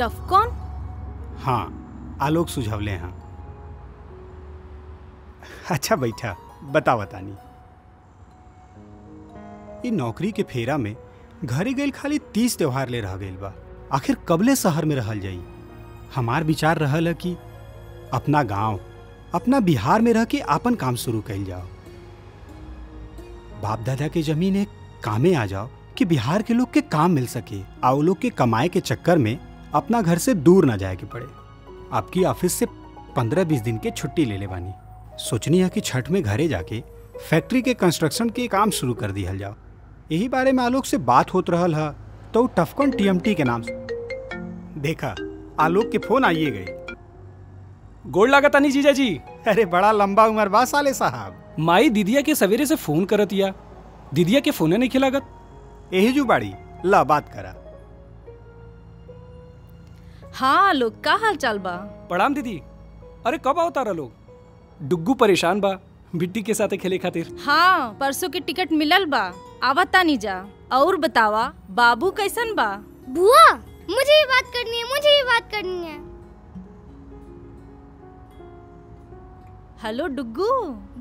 Tough कौन? हाँ आलोक सुझावले हैं। अच्छा बैठा बता बतानी ये नौकरी के फेरा में घरे गईल खाली तीस त्योहार ले रह गईल बा। आखिर कबले शहर में रहल जाई? हमार विचार रहल है कि अपना गाँव, अपना बिहार में रह के आपन काम शुरू कैल जाओ। बाप दादा के ज़मीन एक कामे आ जाओ कि बिहार के लोग के काम मिल सके आ वो लोग के कमाए के चक्कर में अपना घर से दूर ना जाए के पड़े। आपकी ऑफ़िस से पंद्रह बीस दिन के छुट्टी ले ले बानी सोचनी है कि छठ में घरे जाके फैक्ट्री के कंस्ट्रक्शन के काम शुरू कर दिहल जाओ। यही बारे में आलोक से बात होत रहल है तो टफकन टीएमटी के नाम से। देखा आलोक के फ़ोन आइए गए। गोड़ लागत नहीं जीजा जी। अरे बड़ा लंबा उम्र बा साले साहब। माई दीदिया के सवेरे से फ़ोन करतिया दीदिया के फोने नहीं खिलागत। यही जो बाड़ी ला बात करा। हाँ लोग का हाल चाल बा? प्रणाम दीदी। अरे कब आओ तारा लोग? डुग्गू परेशान बा बिट्टी के साथ खेले खातिर। हाँ परसों के टिकट मिलल बा। आवता नहीं जा। और बतावा बाबू कैसन बा? बुआ मुझे ये बात करनी है मुझे ये बात करनी है। हेलो डुग्गू।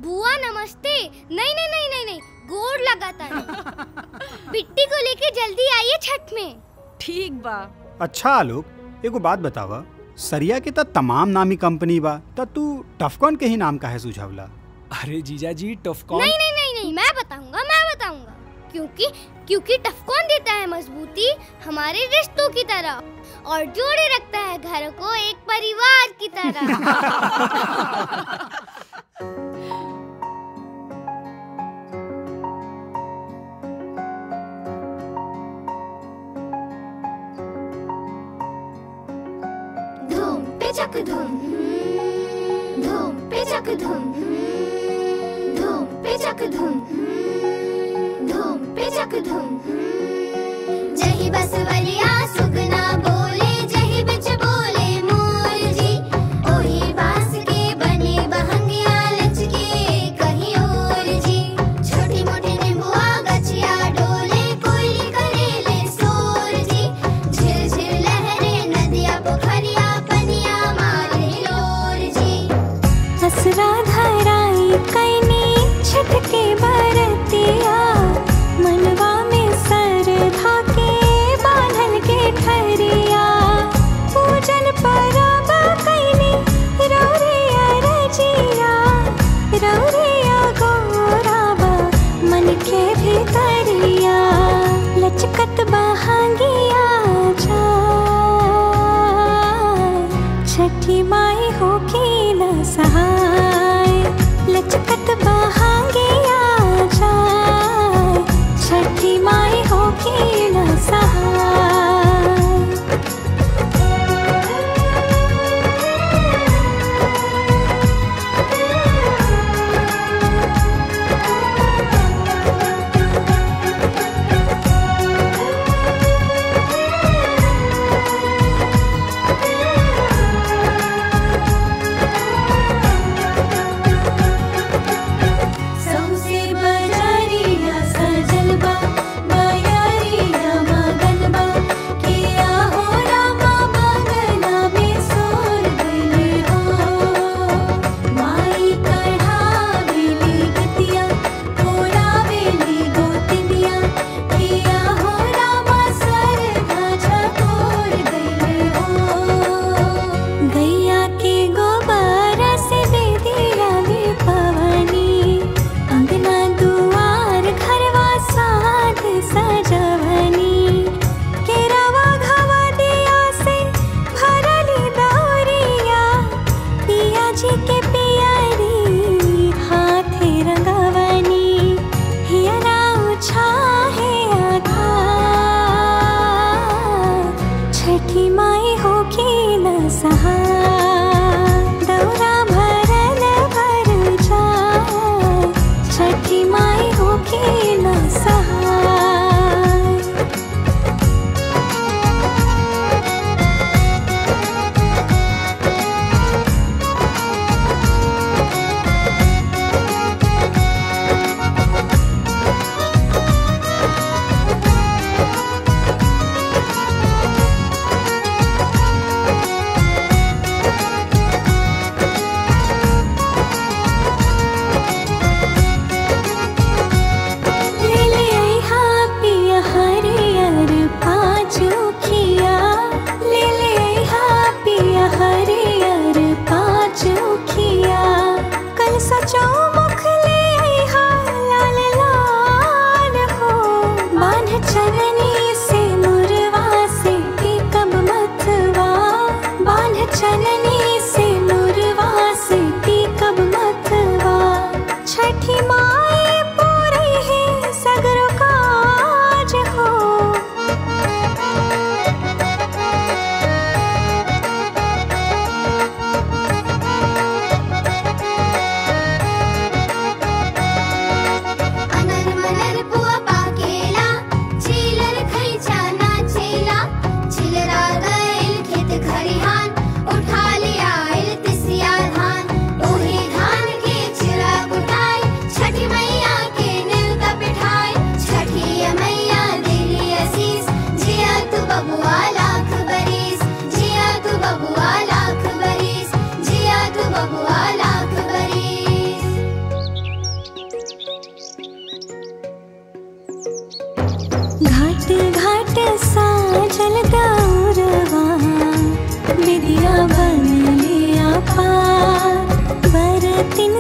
बुआ नमस्ते। नहीं नहीं नहीं नहीं नहीं गोड़ लगाता है। बिट्टी को लेके जल्दी आइए छठ में। ठीक बा। अच्छा आलोक। एगो बात बतावा। सरिया के त तमाम नामी कंपनी बा त तू टफकॉन के ही नाम काहे सुझावला? अरे जीजा जी टफकॉन नहीं नहीं नहीं नहीं मैं बताऊँगा मैं बताऊँगा। क्योंकि क्योंकि टफकॉन देता है मजबूती हमारे रिश्तों की तरह और जोड़े रखता है घर को एक परिवार की तरह। चक धूम धूम पे चक धूम धूम पे चक धूम धूम पे चक धूम जही बस वलिया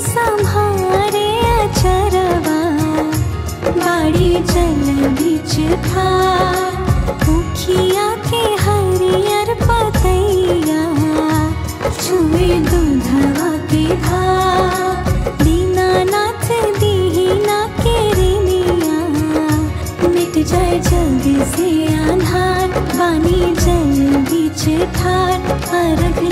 संहारे अचरवा। बाड़ी जल बिच था मुखिया के हरियर पतैया। छुए दूधवा के था दीनानाथ दीना के रिनिया। मिट जाए जल्दी से आधार। पानी जल बीच ठार अरग